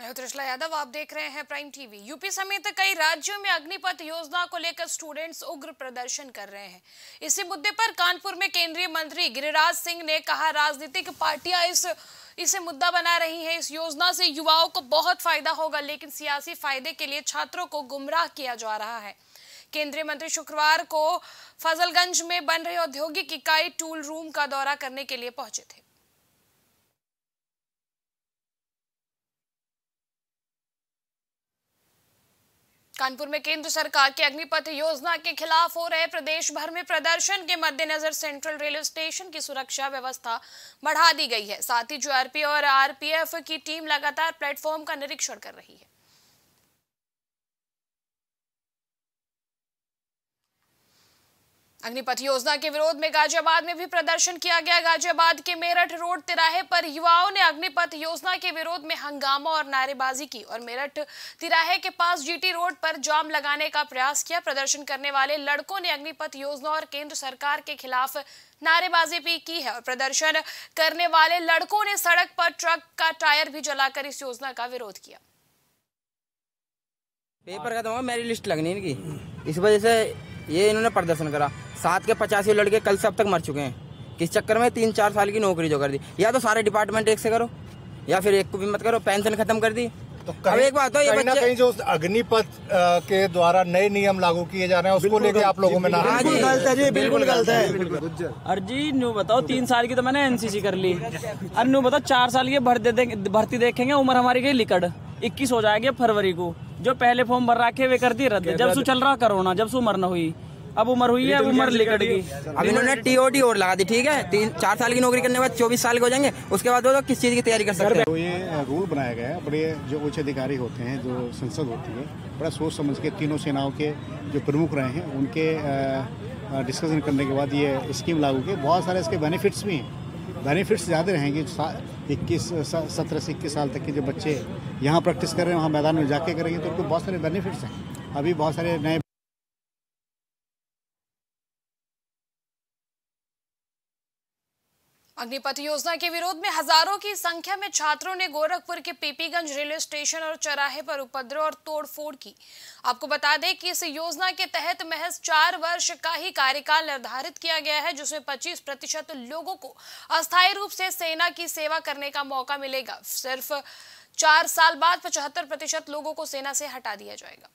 मैं हूँ त्रिशला यादव आप देख रहे हैं प्राइम टीवी यूपी समेत कई राज्यों में अग्निपथ योजना को लेकर स्टूडेंट्स उग्र प्रदर्शन कर रहे हैं। इसी मुद्दे पर कानपुर में केंद्रीय मंत्री गिरिराज सिंह ने कहा, राजनीतिक पार्टियाँ इस, इसे मुद्दा बना रही हैं। इस योजना से युवाओं को बहुत फ़ायदा होगा, लेकिन सियासी फ़ायदे के लिए छात्रों को गुमराह किया जा रहा है। केंद्रीय मंत्री शुक्रवार को फजलगंज में बन रहे औद्योगिक इकाई टूल रूम का दौरा करने के लिए पहुँचे थे। कानपुर में केंद्र सरकार की अग्निपथ योजना के खिलाफ हो रहे प्रदेश भर में प्रदर्शन के मद्देनजर सेंट्रल रेलवे स्टेशन की सुरक्षा व्यवस्था बढ़ा दी गई है। साथ ही जो आरपी और आरपीएफ की टीम लगातार प्लेटफॉर्म का निरीक्षण कर रही है। अग्निपथ योजना के विरोध में गाजियाबाद में भी प्रदर्शन किया गया। गाजियाबाद के मेरठ रोड तिराहे पर युवाओं ने अग्निपथ योजना के विरोध में हंगामा और नारेबाजी की और मेरठ तिराहे के पास जीटी रोड पर जाम लगाने का प्रयास किया। प्रदर्शन करने वाले लड़कों ने अग्निपथ योजना और केंद्र सरकार के खिलाफ नारेबाजी भी की है और प्रदर्शन करने वाले लड़कों ने सड़क पर ट्रक का टायर भी जलाकर इस योजना का विरोध किया। पेपर खत्म हुआ मेरी लिस्ट लगनी इनकी। इस वजह से ये इन्होंने प्रदर्शन करा। सात के पचासी लड़के कल से अब तक मर चुके हैं। किस चक्कर में? तीन चार साल की नौकरी जो कर दी। या तो सारे डिपार्टमेंट एक से करो या फिर एक को भी मत करो पेंशन खत्म कर दी। तो अब एक बात हो ये कहीं ना बच्चे कहीं जो अग्निपथ के द्वारा नए नियम लागू किए जा रहे हैं उसको लेके आप लोगों में हाँ। नाराज़गी जी है। जी बिल्कुल गलत है। अर्जी न्यू बताओ तीन साल की तो मैंने एनसीसी कर ली। और न्यू बताओ चार साल की भर्ती भर्ती देखेंगे उम्र हमारी गई लिकड़। इक्कीस हो जाएगी फरवरी को। जो पहले फॉर्म भर रखे वे कर दी रद्द। जब सु चल रहा कोरोना जब सु उम्र न हुई। अब उम्र हुई है अब उम्र लिकड़ गई। अब इन्होंने टीओडी और लगा दी ठीक है? तीन चार साल की नौकरी करने के बाद चौबीस साल के हो जाएँगे। उसके बाद वो लोग किस चीज़ की तैयारी कर सकते हैं? तो ये रूल बनाया गया है। बड़े जो उच्च अधिकारी होते हैं जो संसद होती है बड़ा सोच समझ के तीनों सेनाओं के जो प्रमुख रहे हैं उनके डिस्कशन करने के बाद ये स्कीम लागू की। बहुत सारे इसके बेनिफिट्स भी हैं। बेनिफिट्स ज़्यादा रहेंगे इक्कीस सत्रह से इक्कीस साल तक के जो बच्चे यहाँ प्रैक्टिस कर रहे हैं, वहाँ मैदान में जाके करेंगे तो उनको बहुत सारे बेनिफिट्स हैं। अभी बहुत सारे नए अग्निपथ योजना के विरोध में हज़ारों की संख्या में छात्रों ने गोरखपुर के पीपीगंज रेलवे स्टेशन और चौराहे पर उपद्रव और तोड़फोड़ की। आपको बता दें कि इस योजना के तहत महज चार वर्ष का ही कार्यकाल निर्धारित किया गया है, जिसमें 25 प्रतिशत लोगों को अस्थायी रूप से सेना की सेवा करने का मौका मिलेगा। सिर्फ़ चार साल बाद पचहत्तर प्रतिशत लोगों को सेना से हटा दिया जाएगा।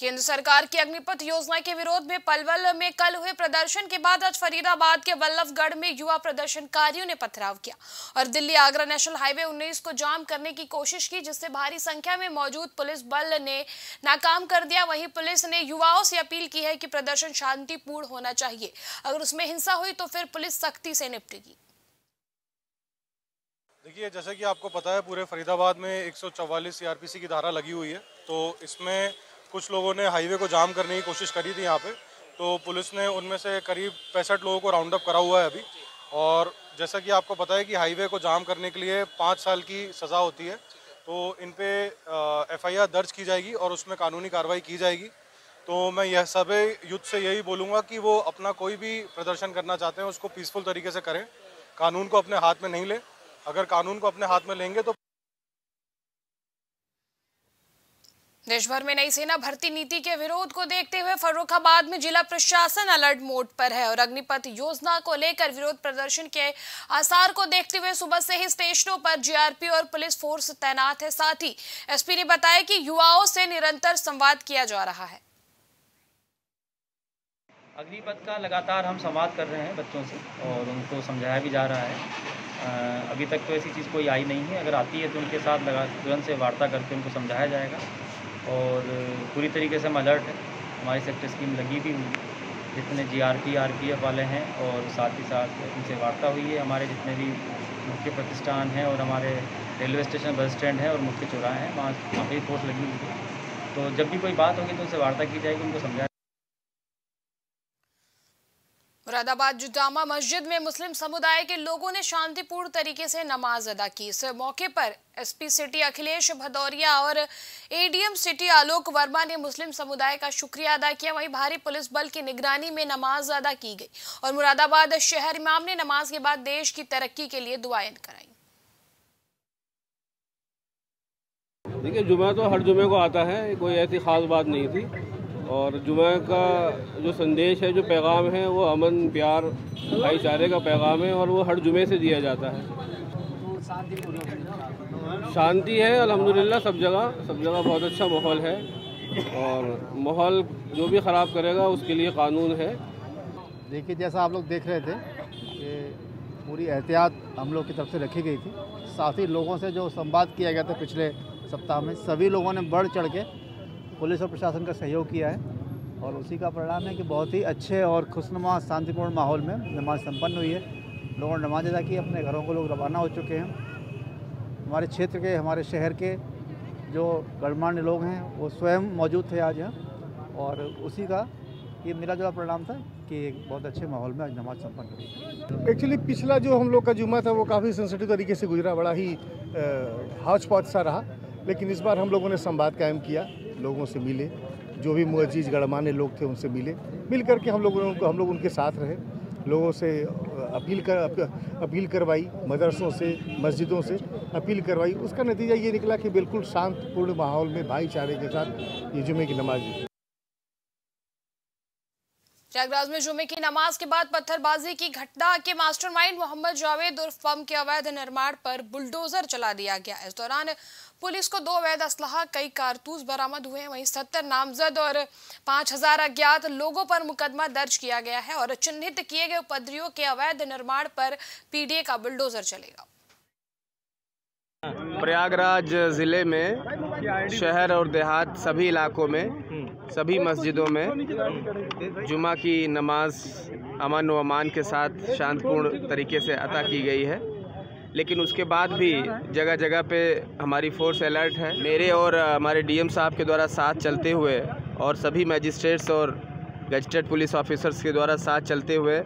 केंद्र सरकार की अग्निपथ योजना के विरोध में पलवल में कल हुए प्रदर्शन के बाद आज फरीदाबाद के बल्लभगढ़ में युवा प्रदर्शनकारियों ने पथराव किया और दिल्ली आगरा नेशनल हाईवे 19 को जाम करने की कोशिश की, जिससे भारी संख्या में मौजूद पुलिस बल ने नाकाम कर दिया। वहीं पुलिस ने युवाओं से अपील की है कि प्रदर्शन शांतिपूर्ण होना चाहिए। अगर उसमें हिंसा हुई तो फिर पुलिस सख्ती से निपटेगी। देखिए, जैसा कि आपको पता है, पूरे फरीदाबाद में 144 सीआरपीसी की धारा लगी हुई है तो इसमें कुछ लोगों ने हाईवे को जाम करने की कोशिश करी थी यहाँ पे। तो पुलिस ने उनमें से करीब पैंसठ लोगों को राउंड अप करा हुआ है अभी। और जैसा कि आपको पता है कि हाईवे को जाम करने के लिए पाँच साल की सज़ा होती है। तो इन पे एफआईआर दर्ज की जाएगी और उसमें कानूनी कार्रवाई की जाएगी। तो मैं यह सभी युद्ध से यही बोलूँगा कि वो अपना कोई भी प्रदर्शन करना चाहते हैं, उसको पीसफुल तरीके से करें। कानून को अपने हाथ में नहीं लें। अगर कानून को अपने हाथ में लेंगे तो देश भर में नई सेना भर्ती नीति के विरोध को देखते हुए फर्रुखाबाद में जिला प्रशासन अलर्ट मोड पर है और अग्निपथ योजना को लेकर विरोध प्रदर्शन के आसार को देखते हुए सुबह से ही स्टेशनों पर जीआरपी और पुलिस फोर्स तैनात है। साथ ही एसपी ने बताया कि युवाओं से निरंतर संवाद किया जा रहा है। अग्निपथ का लगातार हम संवाद कर रहे हैं बच्चों से और उनको समझाया भी जा रहा है। अभी तक तो ऐसी चीज़ कोई आई नहीं है। अगर आती है तो उनके साथ तुरंत से वार्ता करके उनको समझाया जाएगा। और पूरी तरीके से हम अलर्ट हैं। हमारी सेक्टर स्कीम लगी भी हुई जितने G R P R P F वाले हैं और साथ ही साथ उनसे वार्ता हुई है। हमारे जितने भी मुख्य प्रतिष्ठान हैं और हमारे रेलवे स्टेशन बस स्टैंड हैं और मुख्य चौराहे हैं, वहाँ वहाँ पर फोर्स लगी हुई है। तो जब भी कोई बात होगी तो उनसे वार्ता की जाएगी, उनको समझाया मुरादाबाद जामा मस्जिद में मुस्लिम समुदाय के लोगों ने शांतिपूर्ण तरीके से नमाज़ अदा की। इस मौके पर एसपी सिटी अखिलेश भदौरिया और एडीएम सिटी आलोक वर्मा ने मुस्लिम समुदाय का शुक्रिया अदा किया। वहीं भारी पुलिस बल की निगरानी में नमाज़ अदा की गई और मुरादाबाद शहर इमाम ने नमाज़ के बाद देश की तरक्की के लिए दुआएँ कराई। देखिए जुमा तो हर जुमे को आता है, कोई ऐसी ख़ास बात नहीं थी। और जुमे का जो संदेश है, जो पैगाम है, वो अमन, प्यार, भाईचारे का पैगाम है और वो हर जुमे से दिया जाता है। शांति है, अल्हम्दुलिल्लाह, सब जगह सब जगह बहुत अच्छा माहौल है। और माहौल जो भी ख़राब करेगा, उसके लिए कानून है। देखिए, जैसा आप लोग देख रहे थे कि पूरी एहतियात हम लोग की तरफ़ से रखी गई थी। साथ ही लोगों से जो संवाद किया गया था पिछले सप्ताह में, सभी लोगों ने बढ़ चढ़ के पुलिस और प्रशासन का सहयोग किया है और उसी का परिणाम है कि बहुत ही अच्छे और खुशनुमा, शांतिपूर्ण माहौल में नमाज़ संपन्न हुई है। लोगों ने नमाज़ अदा की, अपने घरों को लोग रवाना हो चुके हैं। हमारे क्षेत्र के, हमारे शहर के जो गणमान्य लोग हैं, वो स्वयं मौजूद थे आज यहाँ और उसी का ये मिला जुला परिणाम था कि एक बहुत अच्छे माहौल में आज नमाज़ संपन्न हुई। एक्चुअली पिछला जो हम लोग का जुम्मा था, वो काफ़ी सेंसिटिव तरीके से गुजरा, बड़ा ही हाउच पॉच सा रहा। लेकिन इस बार हम लोगों ने संवाद कायम किया। लोगों से मिले, जो भी मुजीज गणमान्य लोग थे उनसे मिले। मिल करके हम लोगों ने हम लोग उनके साथ रहे। लोगों से अपील कर अपील करवाई, मदरसों से, मस्जिदों से अपील करवाई। उसका नतीजा ये निकला कि बिल्कुल शांतपूर्ण माहौल में भाईचारे के साथ ये जुमे की नमाज़। प्रयागराज में जुमे की नमाज़ के बाद पत्थरबाजी की घटना के मास्टरमाइंड मोहम्मद जावेद उर्फ़ पम के अवैध निर्माण पर बुलडोजर चला दिया गया। इस दौरान पुलिस को दो अवैध असलाह, कई कारतूस बरामद हुए। हैं वहीं सत्तर नामजद और पाँच हज़ार अज्ञात लोगों पर मुकदमा दर्ज किया गया है और चिन्हित किए गए उपद्रवियों के अवैध निर्माण पर पीडीए का बुलडोजर चलेगा। प्रयागराज ज़िले में शहर और देहात सभी इलाकों में सभी मस्जिदों में जुमा की नमाज़ अमन व अमान के साथ शांतपूर्ण तरीके से अता की गई है। लेकिन उसके बाद भी जगह जगह पे हमारी फोर्स अलर्ट है। मेरे और हमारे डीएम साहब के द्वारा साथ चलते हुए और सभी मजिस्ट्रेट्स और गजटेड पुलिस ऑफिसर्स के द्वारा साथ चलते हुए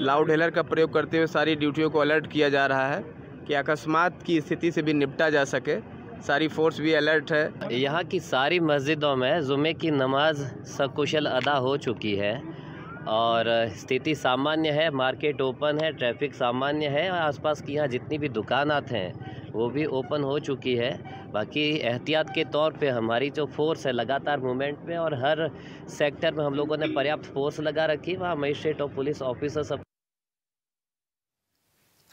लाउड हेलर का प्रयोग करते हुए सारी ड्यूटियों को अलर्ट किया जा रहा है कि अकस्मात की स्थिति से भी निपटा जा सके। सारी फोर्स भी अलर्ट है। यहाँ की सारी मस्जिदों में जुमे की नमाज़ सकुशल अदा हो चुकी है और स्थिति सामान्य है, मार्केट ओपन है, ट्रैफ़िक सामान्य है और आसपास की यहाँ जितनी भी दुकानात हैं, वो भी ओपन हो चुकी है। बाकी एहतियात के तौर पे हमारी जो फोर्स है लगातार मूवमेंट में और हर सेक्टर में हम लोगों ने पर्याप्त फोर्स लगा रखी वहाँ मजिस्ट्रेट और पुलिस ऑफिसर सब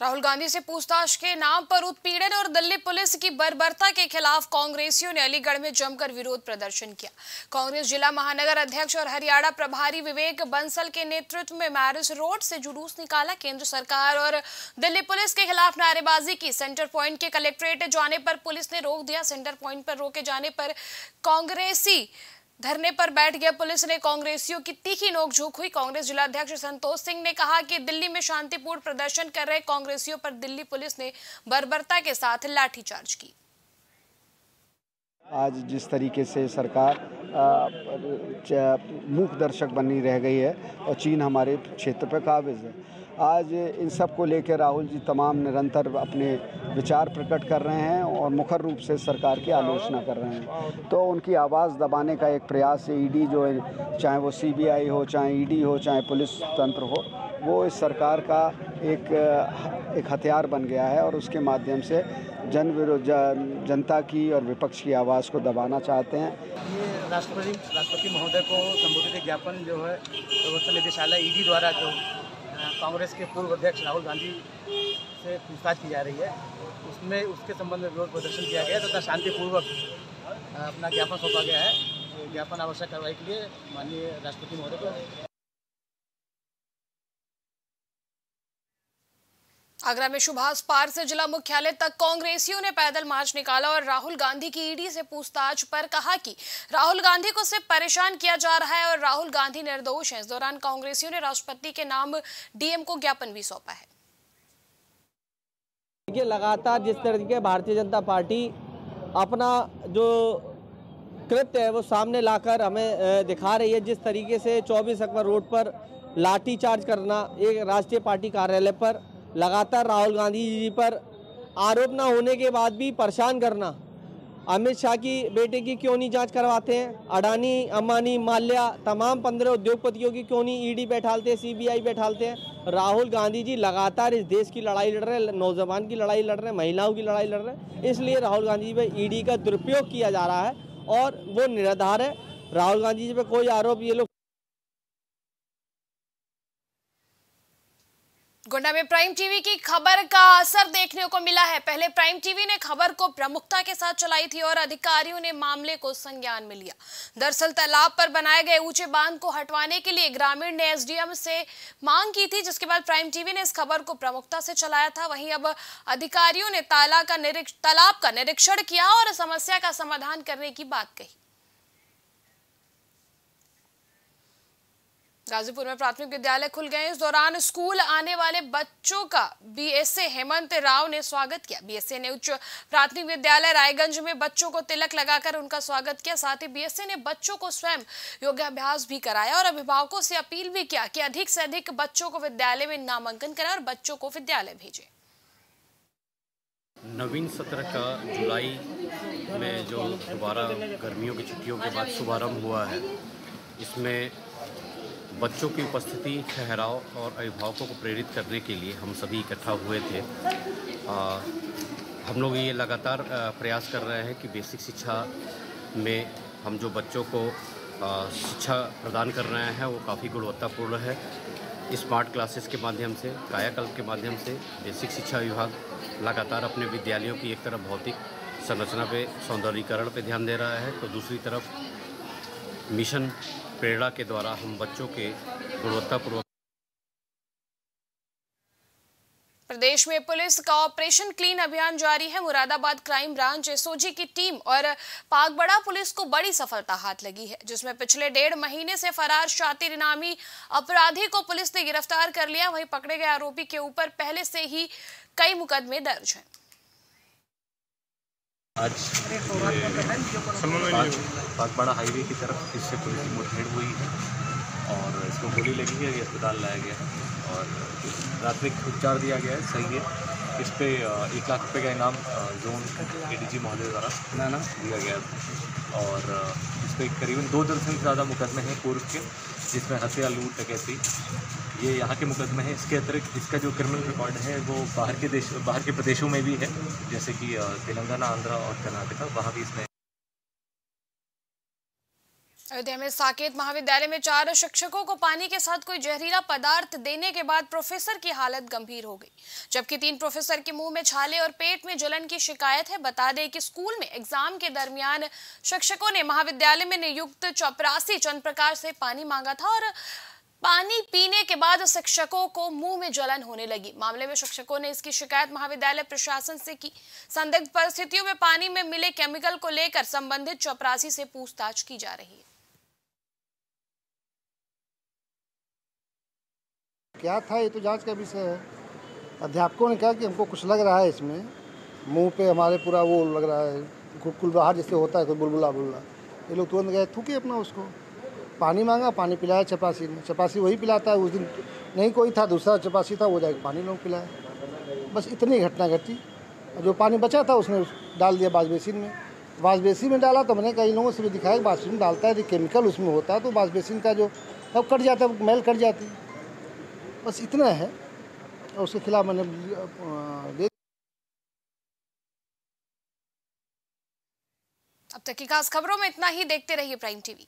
राहुल गांधी से पूछताछ के नाम पर उत्पीड़न और दिल्ली पुलिस की बर्बरता के खिलाफ कांग्रेसियों ने अलीगढ़ में जमकर विरोध प्रदर्शन किया। कांग्रेस जिला महानगर अध्यक्ष और हरियाणा प्रभारी विवेक बंसल के नेतृत्व में मैरिज रोड से जुलूस निकाला केंद्र सरकार और दिल्ली पुलिस के खिलाफ नारेबाजी की। सेंटर पॉइंट के कलेक्ट्रेट जाने पर पुलिस ने रोक दिया। सेंटर पॉइंट पर रोके जाने पर कांग्रेसी धरने पर बैठ गए पुलिस ने। कांग्रेसियों की तीखी नोकझोंक हुई। कांग्रेस जिलाध्यक्ष संतोष सिंह ने कहा कि दिल्ली में शांतिपूर्ण प्रदर्शन कर रहे कांग्रेसियों पर दिल्ली पुलिस ने बर्बरता के साथ लाठीचार्ज की। आज जिस तरीके से सरकार मूक दर्शक बनी रह गई है और चीन हमारे क्षेत्र पर काबिज है। आज इन सबको लेकर राहुल जी तमाम निरंतर अपने विचार प्रकट कर रहे हैं और मुखर रूप से सरकार की आलोचना कर रहे हैं। तो उनकी आवाज़ दबाने का एक प्रयास ईडी जो है, चाहे वो सीबीआई हो, चाहे ईडी हो, चाहे पुलिस तंत्र हो, वो इस सरकार का एक एक हथियार बन गया है और उसके माध्यम से जन विरोध जनता की और विपक्ष की आवाज़ को दबाना चाहते हैं। ये राष्ट्रपति राष्ट्रपति महोदय को संबोधित ज्ञापन जो है, प्रवर्तन निदेशालय ईडी द्वारा जो कांग्रेस के पूर्व अध्यक्ष राहुल गांधी से पूछताछ की जा रही है। उसमें उसके संबंध में विरोध प्रदर्शन किया गया तथा शांतिपूर्वक अपना ज्ञापन सौंपा गया है। ज्ञापन आवश्यक कार्रवाई के लिए माननीय राष्ट्रपति महोदय को आगरा में सुभाष पार्क से जिला मुख्यालय तक कांग्रेसियों ने पैदल मार्च निकाला और राहुल गांधी की ईडी से पूछताछ पर कहा कि राहुल गांधी को सिर्फ़ परेशान किया जा रहा है और राहुल गांधी निर्दोष हैं। इस दौरान कांग्रेसियों ने राष्ट्रपति के नाम डीएम को ज्ञापन भी सौंपा है। देखिए, लगातार जिस तरीके भारतीय जनता पार्टी अपना जो कृत्य है, वो सामने लाकर हमें दिखा रही है। जिस तरीके से 24 अकबर रोड पर लाठीचार्ज करना एक राष्ट्रीय पार्टी कार्यालय पर लगातार राहुल गांधी जी पर आरोप ना होने के बाद भी परेशान करना। अमित शाह की बेटे की क्यों नहीं जाँच करवाते हैं? अडानी, अंबानी, माल्या, तमाम पंद्रह उद्योगपतियों की क्यों नहीं ईडी बैठालते हैं सीबीआई बैठालते हैं? राहुल गांधी जी लगातार इस देश की लड़ाई लड़ रहे हैं, नौजवान की लड़ाई लड़ रहे हैं, महिलाओं की लड़ाई लड़ रहे हैं। इसलिए राहुल गांधी जी पर ईडी का दुरुपयोग किया जा रहा है और वो निराधार है। राहुल गांधी जी पर कोई आरोप, ये लोग गोंडा में प्राइम टीवी की खबर का असर देखने को मिला है। पहले प्राइम टीवी ने खबर को प्रमुखता के साथ चलाई थी और अधिकारियों ने मामले को संज्ञान में लिया। दरअसल तालाब पर बनाए गए ऊँचे बाँध को हटवाने के लिए ग्रामीण ने एसडीएम से मांग की थी, जिसके बाद प्राइम टीवी ने इस खबर को प्रमुखता से चलाया था। वहीं अब अधिकारियों ने ताला का तालाब का निरीक्षण किया और समस्या का समाधान करने की बात कही। गाजीपुर में प्राथमिक विद्यालय खुल गए इस दौरान स्कूल आने वाले बच्चों का बीएसए हेमंत राव ने स्वागत किया। बीएसए ने उच्च प्राथमिक विद्यालय रायगंज में बच्चों को तिलक लगाकर उनका स्वागत किया। साथ ही बीएसए ने बच्चों को स्वयं योगाभ्यास भी कराया और अभिभावकों से अपील भी किया कि अधिक से अधिक बच्चों को विद्यालय में नामांकन कराए और बच्चों को विद्यालय भेजे। नवीन सत्र का जुलाई में जो दोबारा गर्मियों की छुट्टियों के बाद शुभारंभ हुआ है, इसमें बच्चों की उपस्थिति ठहराव और अभिभावकों को प्रेरित करने के लिए हम सभी इकट्ठा हुए थे। आ, हम लोग ये लगातार प्रयास कर रहे हैं कि बेसिक शिक्षा में हम जो बच्चों को शिक्षा प्रदान कर रहे हैं वो काफ़ी गुणवत्तापूर्ण है। स्मार्ट क्लासेस के माध्यम से कायाकल्प के माध्यम से बेसिक शिक्षा विभाग लगातार अपने विद्यालयों की एक तरफ़ भौतिक संरचना पे सौंदर्यीकरण पे ध्यान दे रहा है तो दूसरी तरफ़ मिशन प्रेरणा के द्वारा हम बच्चों के गुणवत्तापूर्वक प्रदेश में पुलिस का ऑपरेशन क्लीन अभियान जारी है। मुरादाबाद क्राइम ब्रांच एसओजी की टीम और पागबड़ा पुलिस को बड़ी सफलता हाथ लगी है जिसमें पिछले डेढ़ महीने से फरार शातिर इनामी अपराधी को पुलिस ने गिरफ़्तार कर लिया। वहीं पकड़े गए आरोपी के ऊपर पहले से ही कई मुकदमे दर्ज हैं। आज बागबाड़ा हाईवे की तरफ़ इससे पुलिस की मुठभेड़ हुई है और इसको गोली लगी है अस्पताल लाया गया है और प्राथमिक उपचार दिया गया है। सही है। इस पर एक लाख रुपये का इनाम जोन ए डी जी महोदय द्वारा ना ना। दिया गया था और इस पर करीबन दो दर्जन से ज़्यादा मुकदमे हैं पूर्व के जिसमें हत्या लूट टकैती ये यहाँ के मुकदमे हैं। इसके अतिरिक्त इसका जो क्रिमिनल रिकॉर्ड है वो बाहर के देश बाहर के प्रदेशों में भी है जैसे कि तेलंगाना आंध्रा और कर्नाटका वहाँ भी इसमें अयोध्या में साकेत महाविद्यालय में चार शिक्षकों को पानी के साथ कोई जहरीला पदार्थ देने के बाद प्रोफेसर की हालत गंभीर हो गई। जबकि तीन प्रोफेसर के मुँह में छाले और पेट में जलन की शिकायत है, बता दें कि स्कूल में एग्ज़ाम के दरमियान शिक्षकों ने महाविद्यालय में नियुक्त चौपरासी चंद्र प्रकाश से पानी मांगा था और पानी पीने के बाद शिक्षकों को मुँह में जलन होने लगी। मामले में शिक्षकों ने इसकी शिकायत महाविद्यालय प्रशासन से की। संदिग्ध परिस्थितियों में पानी में मिले केमिकल को लेकर संबंधित चौपरासी से पूछताछ की जा रही है। क्या था ये तो जाँच का विषय है। अध्यापकों ने कहा कि हमको कुछ लग रहा है इसमें। मुँह पे हमारे पूरा वो लग रहा है कुल बाहर जैसे होता है, कोई बुलबुला बुलबुला। ये लोग तुरंत गए, थूके अपना उसको। पानी मांगा, पानी पिलाया चपासी ने। चपासी वही पिलाता है, उस दिन नहीं कोई था, दूसरा चपासी था, वो जाके पानी लोग पिलाया बस इतनी घटना घटी। जो पानी बचा था उसने डाल दिया बाज बेसिन में। बाज बेसिन में डाला तो मैंने कई लोगों से भी दिखाया कि डालता है केमिकल उसमें होता है तो बाज बेसिन का जो अब कट जाता है मैल कट जाती। है बस इतना है, और उसके खिलाफ मैंने दे अब तक की खास खबरों में इतना ही, देखते रहिए प्राइम टीवी।